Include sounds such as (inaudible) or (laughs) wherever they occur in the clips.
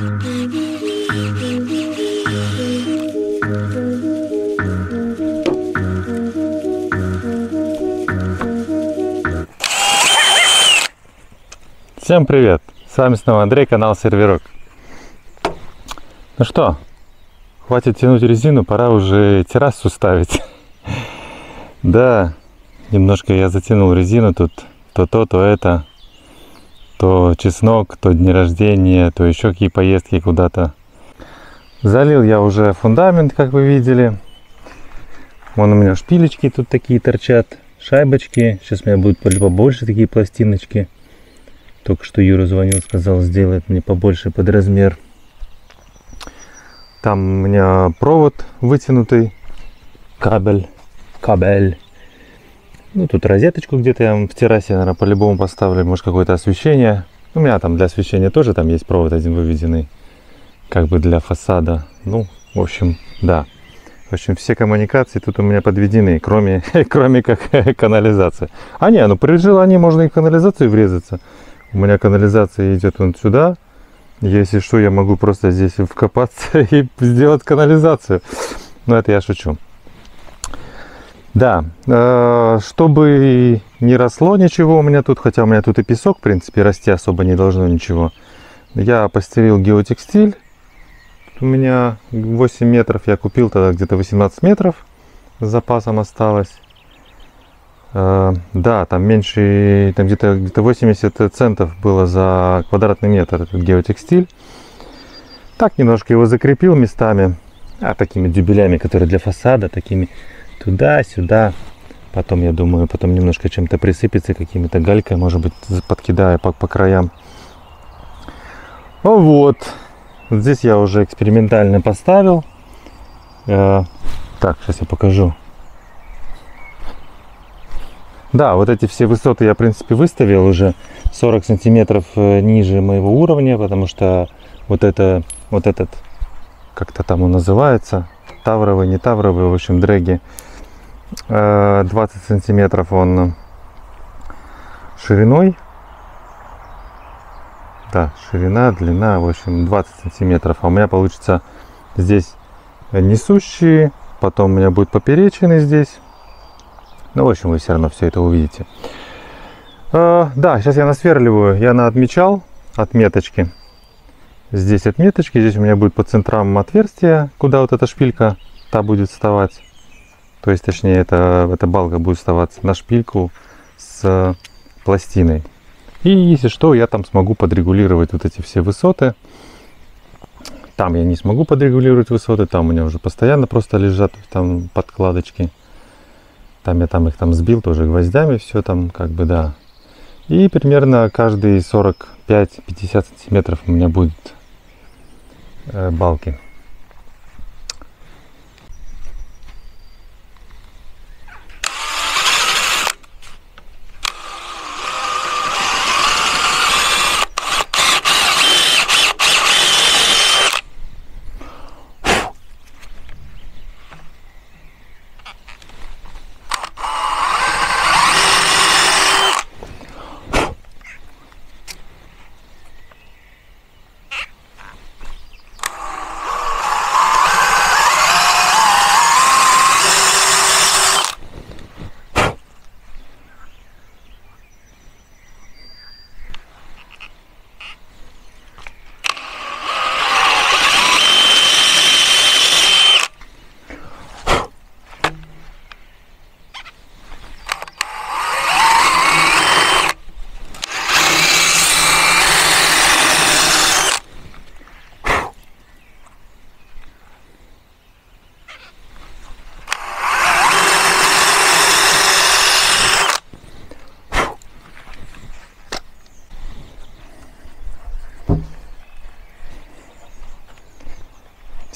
Всем привет! С вами снова Андрей, канал Серверок. Ну что, хватит тянуть резину, пора уже террасу ставить. (laughs) Да, немножко я затянул резину тут, то то, то это, то чеснок, то дни рождения, то еще какие поездки куда-то. Залил я уже фундамент, как вы видели. Вон у меня шпилечки тут такие торчат, шайбочки. Сейчас у меня будут побольше такие пластиночки. Только что Юра звонил, сказал, сделает мне побольше под размер. Там у меня провод вытянутый, кабель, кабель. Ну, тут розеточку где-то я в террасе, наверное, по-любому поставлю. Может, какое-то освещение. У меня там для освещения тоже там есть провод один выведенный. Как бы для фасада. Ну, в общем, да. В общем, все коммуникации тут у меня подведены, кроме, (laughs) кроме как (laughs) канализация. А не, ну при желании можно и канализацию врезаться. У меня канализация идет вон сюда. Если что, я могу просто здесь вкопаться (laughs) и сделать канализацию. Но это я шучу. Да, э, чтобы не росло ничего у меня тут, хотя у меня тут и песок, в принципе, расти особо не должно ничего. Я постелил геотекстиль. У меня 8 метров, я купил тогда где-то 18 метров. С запасом осталось. Э, да, там меньше, там где-то где 80 центов было за квадратный метр этот геотекстиль. Так немножко его закрепил местами, а такими дюбелями, которые для фасада, такими туда-сюда. Потом, я думаю, потом немножко чем-то присыпется, какими-то галькой, может быть, подкидая по, по краям. Ну вот. Здесь я уже экспериментально поставил. Э, так, сейчас я покажу. Да, вот эти все высоты я, в принципе, выставил уже 40 сантиметров э, ниже моего уровня, потому что вот это, вот этот, как-то там он называется, тавровый, не тавровый, в общем, дрэги, 20 э, сантиметров он шириной. Да, ширина, длина, в общем, 20 сантиметров. А у меня получится здесь несущие, потом у меня будет поперечины здесь ну, в общем, вы все равно все это увидите. А, да, сейчас я насверливаю. Я на отмечал отметочки. Здесь отметочки. Здесь у меня будет по центрам отверстие, куда вот эта шпилька та будет вставать. То есть, точнее, это, эта балка будет вставаться на шпильку с пластиной. И если что, я там смогу подрегулировать вот эти все высоты. Там я не смогу подрегулировать высоты, там у меня уже постоянно просто лежат там подкладочки. Там я там их там сбил тоже гвоздями, все там как бы да. И примерно каждые 45-50 сантиметров у меня будет э, балки.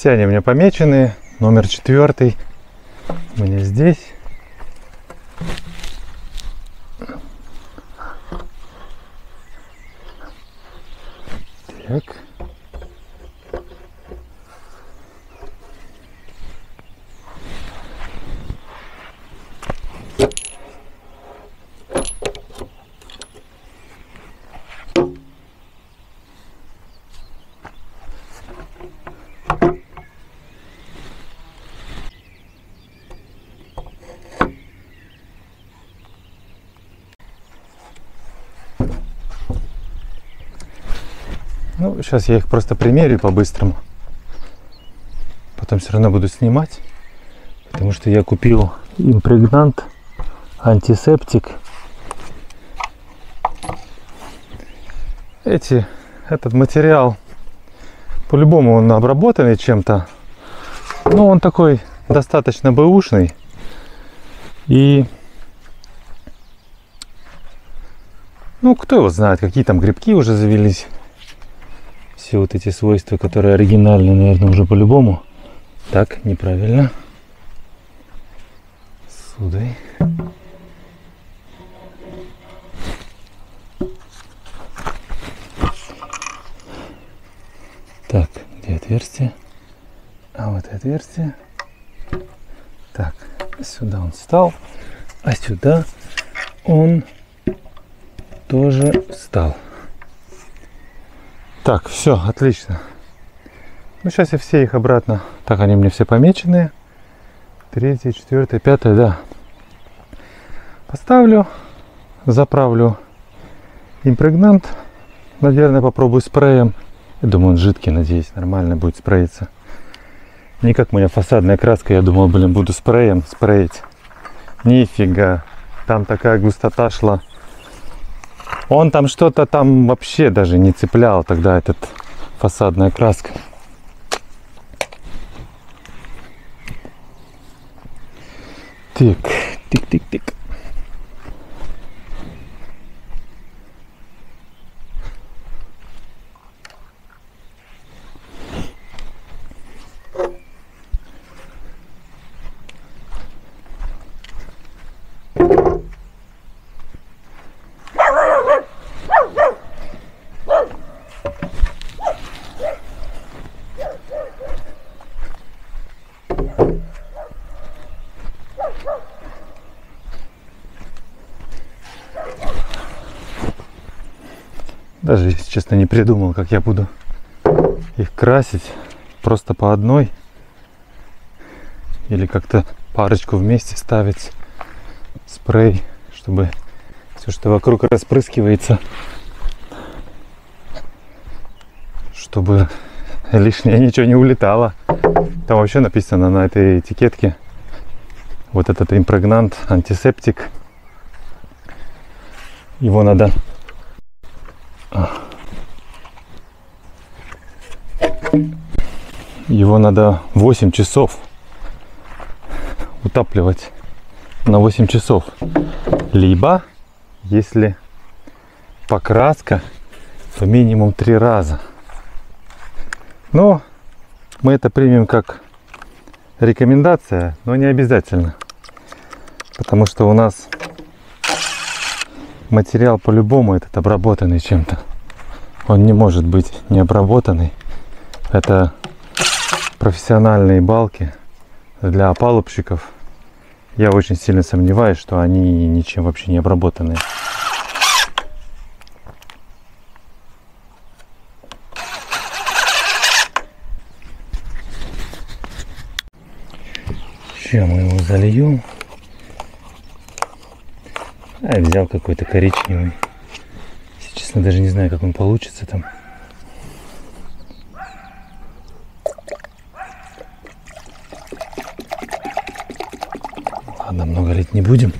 Все они у меня помечены. Номер четвертый у меня здесь. Сейчас я их просто примерю по-быстрому. Потом все равно буду снимать. Потому что я купил импрегнант, антисептик. Эти, этот материал, по-любому он обработанный чем-то. Но он такой достаточно бэушный. И ну, кто его знает, какие там грибки уже завелись. Все вот эти свойства, которые оригинальные, наверное, уже по-любому. Так, неправильно. Судой. Так, где отверстие? А вот отверстие. Так, сюда он встал, а сюда он тоже встал. Так, все, отлично. Ну, сейчас я все их обратно. Так, они мне все помеченные. Третье, четвертое, пятое, да. Поставлю, заправлю импрегнант. Наверное, попробую спреем. Я думаю, он жидкий, надеюсь, нормально будет спреиться. Не как моя фасадная краска, я думал, блин, буду спреем спреить. Нифига, там такая густота шла. Он там что-то там вообще даже не цеплял тогда этот фасадная краска. Тик, тик-тик-тик. Даже, если честно, не придумал, как я буду их красить. Просто по одной. Или как-то парочку вместе ставить. Спрей, чтобы все, что вокруг распрыскивается, чтобы лишнее ничего не улетало. Там вообще написано на этой этикетке вот этот импрегнант, антисептик. Его надо его надо 8 часов утапливать на 8 часов. Либо, если покраска, то минимум 3 раза. Но мы это примем как рекомендация, но не обязательно. Потому что у нас материал по-любому этот обработанный чем-то. Он не может быть не обработанный. Это профессиональные балки для опалубщиков. Я очень сильно сомневаюсь, что они ничем вообще не обработанные. Сейчас мы его зальем. А, я взял какой-то коричневый. Если честно, даже не знаю, как он получится там. Ладно, много лить не будем.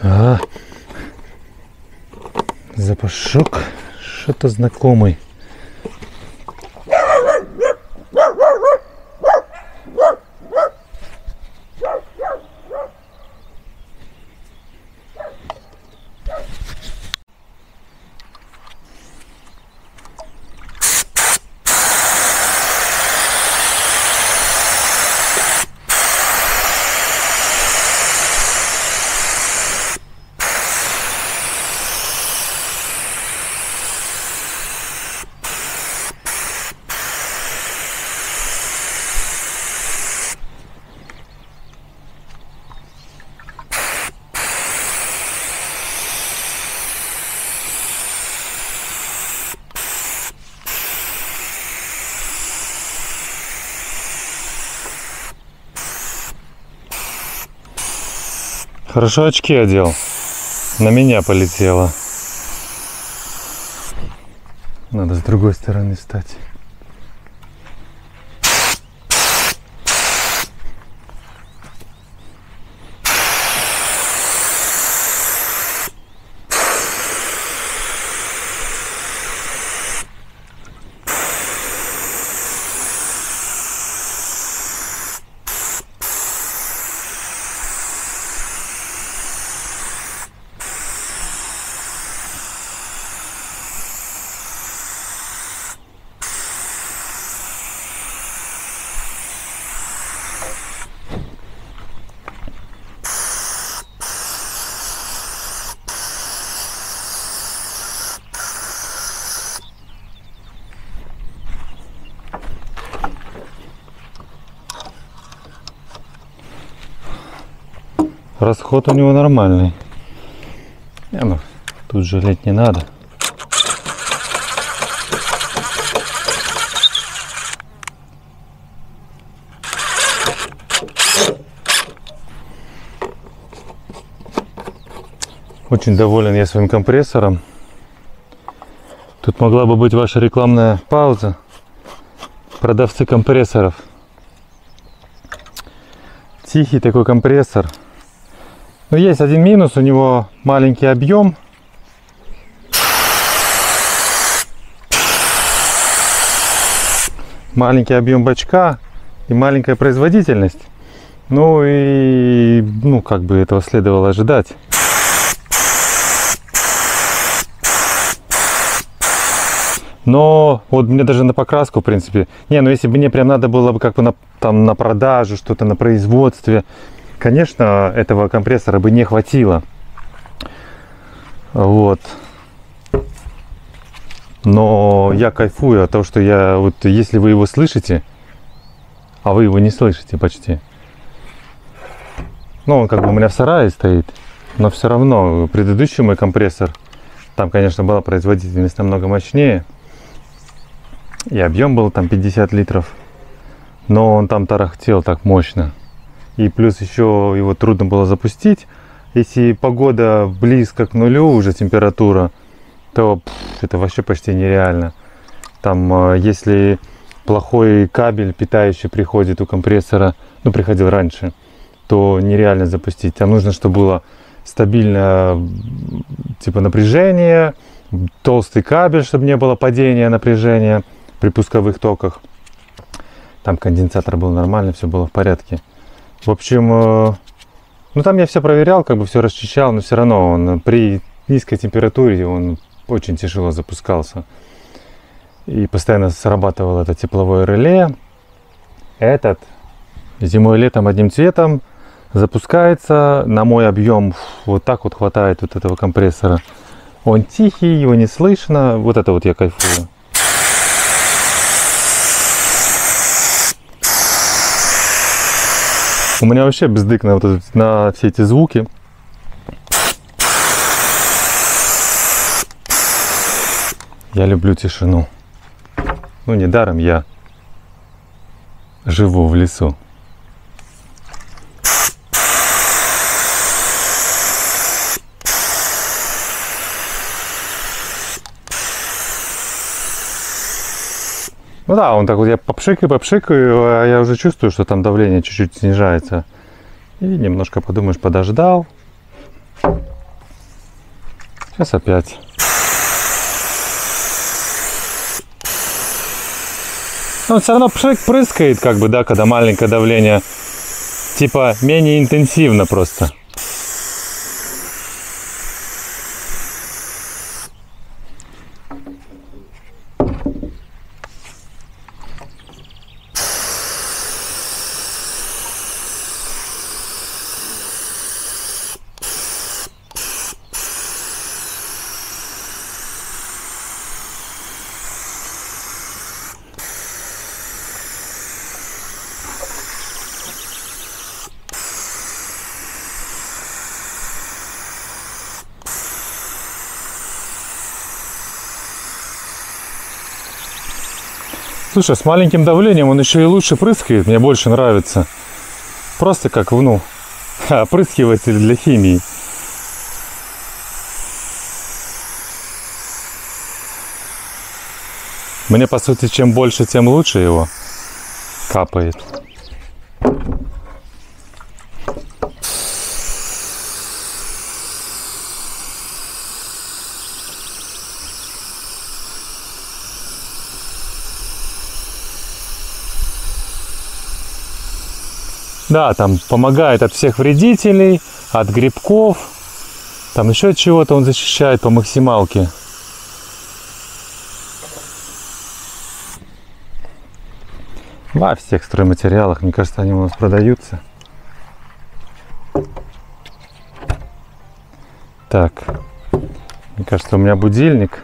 А, запашок что-то знакомый. Хорошо очки одел. На меня полетело. Надо с другой стороны стать. Расход у него нормальный. Не, ну, тут жалеть не надо. Очень доволен я своим компрессором. Тут могла бы быть ваша рекламная пауза. Продавцы компрессоров. Тихий такой компрессор. Но есть один минус, у него маленький объем. Маленький объем бачка и маленькая производительность. Ну и, ну, как бы этого следовало ожидать. Но вот мне даже на покраску, в принципе, не, ну если бы мне прям надо было бы как бы на, там на продажу, что-то на производстве, конечно, этого компрессора бы не хватило. Вот. Но я кайфую от того, что я, вот если вы его слышите, а вы его не слышите почти. Ну, он как бы у меня в сарае стоит, но все равно предыдущий мой компрессор, там, конечно, была производительность намного мощнее. И объем был там 50 литров. Но он там тарахтел так мощно и плюс еще его трудно было запустить. Если погода близко к нулю уже температура, то пфф, это вообще почти нереально. Там, э, если плохой кабель питающий приходит у компрессора, ну, приходил раньше, то нереально запустить. Там нужно, чтобы было стабильное типа напряжение, толстый кабель, чтобы не было падения напряжения при пусковых токах. Там конденсатор был нормальный, все было в порядке. В общем, э, ну там я все проверял, как бы все расчищал, но все равно он при низкой температуре он очень тяжело запускался. И постоянно срабатывало это тепловое реле. Этот зимой и летом одним цветом запускается на мой объем. Вот так вот хватает вот этого компрессора. Он тихий, его не слышно. Вот это вот я кайфую. У меня вообще бездык на, вот на все эти звуки. Я люблю тишину. Ну, недаром я живу в лесу. Ну да, он так вот я попшикаю, попшикаю, а я уже чувствую, что там давление чуть-чуть снижается. И немножко подумаешь, подождал. Сейчас опять. Но все равно пшик прыскает, как бы, да, когда маленькое давление. Типа менее интенсивно просто. Слушай, с маленьким давлением он еще и лучше прыскает, мне больше нравится. Просто как, ну, (laughs) опрыскиватель для химии. Мне, по сути, чем больше, тем лучше его капает. Да, там помогает от всех вредителей, от грибков, там еще от чего-то он защищает по максималке. Во всех стройматериалах, мне кажется, они у нас продаются. Так, мне кажется, у меня будильник.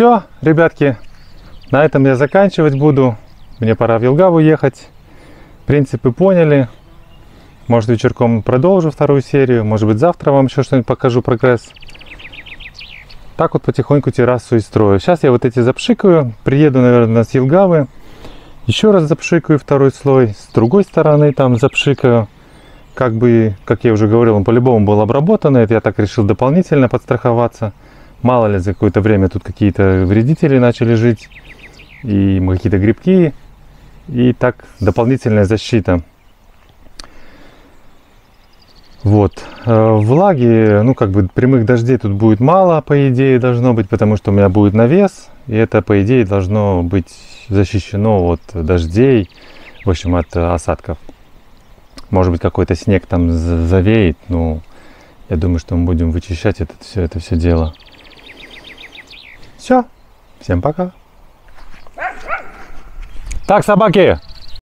Все, ребятки, на этом я заканчивать буду. Мне пора в Елгаву ехать. Принципы поняли. Может вечерком продолжу вторую серию. Может быть завтра вам еще что-нибудь покажу прогресс. Так вот потихоньку террасу и строю. Сейчас я вот эти запшикаю. Приеду, наверное, с Елгавы. Еще раз запшикаю второй слой. С другой стороны там запшикаю. Как бы, как я уже говорил, он по-любому был обработан. Это я так решил дополнительно подстраховаться. Мало ли за какое-то время тут какие-то вредители начали жить. И какие-то грибки и так дополнительная защита. Вот. Э, влаги, ну как бы прямых дождей тут будет мало, по идее, должно быть, потому что у меня будет навес, и это, по идее, должно быть защищено от дождей, в общем, от осадков. Может быть, какой-то снег там завеет, но я думаю, что мы будем вычищать это все, это все дело. Все. Всем пока. Так, собаки,